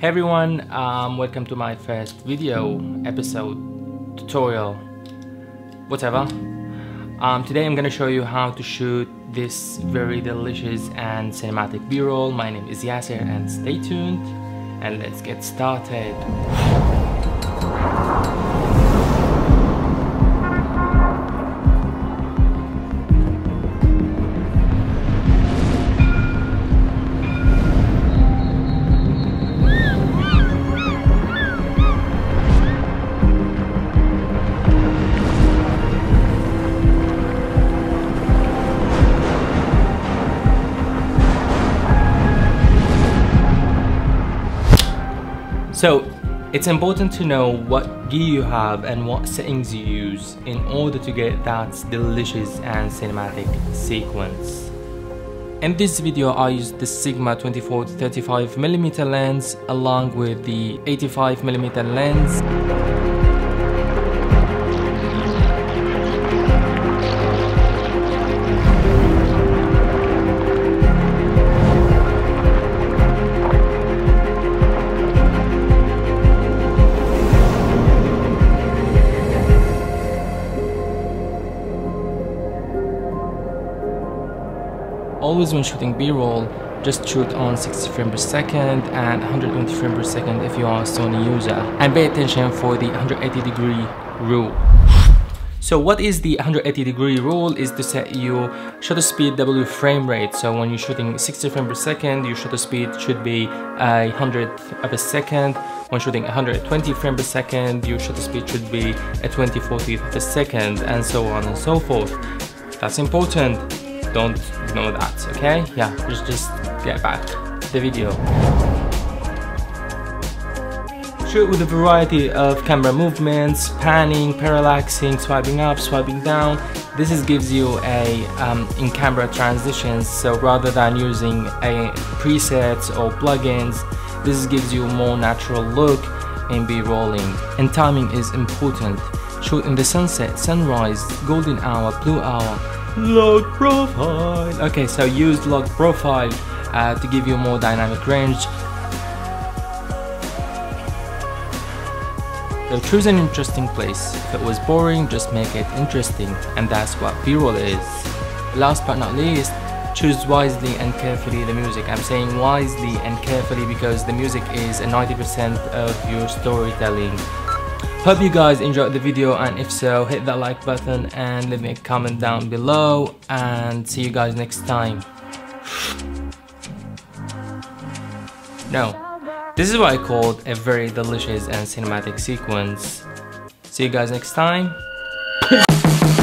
Hey everyone, um, welcome to my first video, episode, tutorial, whatever. Um, today I'm gonna show you how to shoot this very delicious and cinematic b-roll. My name is Yasser and stay tuned and let's get started. So it's important to know what gear you have and what settings you use in order to get that delicious and cinematic sequence. In this video I used the Sigma 24-35mm lens along with the 85mm lens. Always when shooting b-roll just shoot on 60 frames per second and 120 frames per second if you are a Sony user and pay attention for the 180 degree rule so what is the 180 degree rule is to set your shutter speed W frame rate. So when you're shooting 60 frames per second, your shutter speed should be a hundredth of a second. When shooting 120 frames per second, your shutter speed should be a 20 40th of a second and so on and so forth. That's important don't know that, okay? Yeah, just, just get back the video. Shoot with a variety of camera movements, panning, parallaxing, swiping up, swiping down. This is, gives you a um, in-camera transitions, so rather than using a presets or plugins, this gives you a more natural look in B-rolling. And timing is important. Shoot in the sunset, sunrise, golden hour, blue hour, log profile. Okay so use log profile uh, to give you more dynamic range. So choose an interesting place. If it was boring just make it interesting and that's what b-roll is. Last but not least choose wisely and carefully the music. I'm saying wisely and carefully because the music is 90% of your storytelling Hope you guys enjoyed the video and if so hit that like button and leave me a comment down below and see you guys next time. No, this is what I called a very delicious and cinematic sequence. See you guys next time.